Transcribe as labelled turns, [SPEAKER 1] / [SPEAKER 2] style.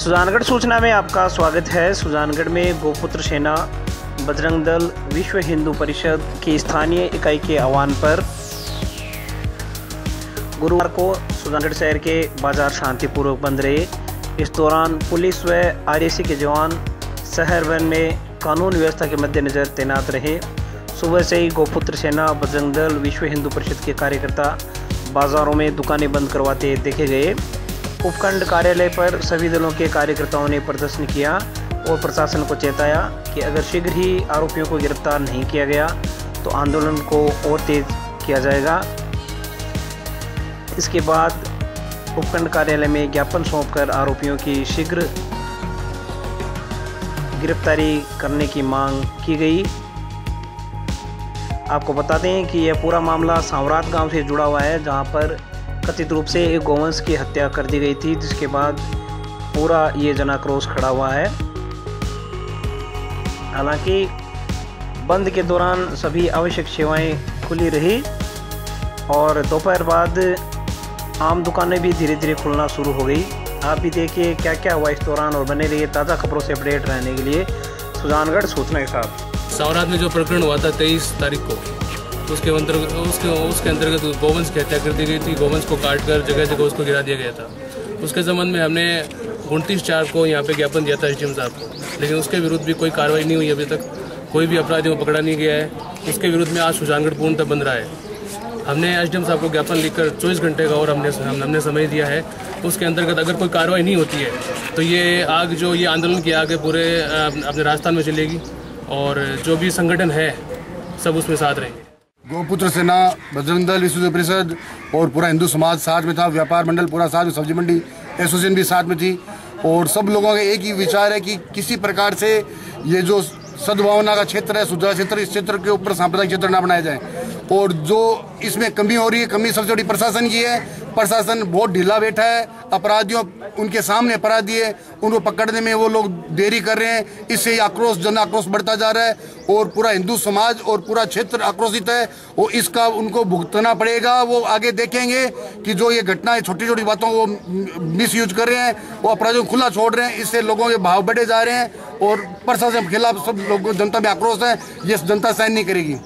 [SPEAKER 1] सुजानगढ़ सूचना में आपका स्वागत है। सुजानगढ़ में गोपुत्र सेना, बजरंग दल, विश्व हिंदू परिषद की स्थानीय इकाई के आह्वान पर गुरुवार को सुजानगढ़ शहर के बाज़ार शांतिपूर्वक बंद रहे। इस दौरान पुलिस व आरएसी के जवान शहर वन में कानून व्यवस्था के मद्देनज़र तैनात रहे। सुबह से ही गोपुत्र सेना, बजरंग दल, विश्व हिंदू परिषद के कार्यकर्ता बाज़ारों में दुकानें बंद करवाते देखे गए। उपखंड कार्यालय पर सभी दलों के कार्यकर्ताओं ने प्रदर्शन किया और प्रशासन को चेताया कि अगर शीघ्र ही आरोपियों को गिरफ़्तार नहीं किया गया तो आंदोलन को और तेज किया जाएगा। इसके बाद उपखंड कार्यालय में ज्ञापन सौंपकर आरोपियों की शीघ्र गिरफ्तारी करने की मांग की गई। आपको बता दें कि यह पूरा मामला सांवरात गाँव से जुड़ा हुआ है, जहाँ पर कथित रूप से एक गोवंश की हत्या कर दी गई थी, जिसके बाद पूरा ये जनाक्रोश खड़ा हुआ है। हालाँकि बंद के दौरान सभी आवश्यक सेवाएँ खुली रही और दोपहर बाद आम दुकानें भी धीरे धीरे खुलना शुरू हो गई। आप भी देखिए क्या क्या हुआ इस दौरान और बने रहिए ताज़ा खबरों से अपडेट रहने के लिए सुजानगढ़ सूचना के साथ।
[SPEAKER 2] सावरात में जो प्रकरण हुआ था तेईस तारीख को। उसके अंतर्गत उसके उसके अंतर्गत गोवंश की हत्या कर दी गई थी। गोवंश को काट कर जगह जगह उसको गिरा दिया गया था। उसके संबंध में हमने उनतीस चार को यहाँ पे ज्ञापन दिया था एसडीएम साहब को। लेकिन उसके विरुद्ध भी कोई कार्रवाई नहीं हुई अभी तक। कोई भी अपराधियों को पकड़ा नहीं गया है। उसके विरुद्ध में आज सुजानगढ़ पूर्णतः बंद रहा है। हमने एसडीएम साहब को ज्ञापन लिखकर चौबीस घंटे का और हमने हमने समय दिया है। उसके अंतर्गत अगर कोई कार्रवाई नहीं होती है तो ये आग जो, ये आंदोलन की आग है पूरे अपने राजस्थान में चलेगी। और जो भी संगठन है, सब उसमें साथ रहेंगे।
[SPEAKER 3] गोपुत्र सेना, बजरंग दल, विश्व परिषद और पूरा हिंदू समाज साथ में था। व्यापार मंडल पूरा साथ में, सब्ज़ी मंडी एसोसिएशन भी साथ में थी। और सब लोगों का एक ही विचार है कि किसी प्रकार से ये जो सद्भावना का क्षेत्र है, सुधरा क्षेत्र, इस क्षेत्र के ऊपर सांप्रदायिक क्षेत्र ना बनाया जाए। और जो इसमें कमी हो रही है, कमी सबसे बड़ी प्रशासन की है। प्रशासन बहुत ढीला बैठा है, अपराधियों उनके सामने अपराधी है, उनको पकड़ने में वो लोग देरी कर रहे हैं, इससे आक्रोश जन आक्रोश बढ़ता जा रहा है और पूरा हिंदू समाज और पूरा क्षेत्र आक्रोशित है। वो इसका उनको भुगतना पड़ेगा, वो आगे देखेंगे कि जो ये घटनाएँ छोटी छोटी बातों को मिस यूज़ कर रहे हैं, वो अपराधियों को खुला छोड़ रहे हैं, इससे लोगों के भाव बढ़े जा रहे हैं और प्रशासन के खिलाफ सब लोग जनता में आक्रोश है, ये जनता सहन नहीं करेगी।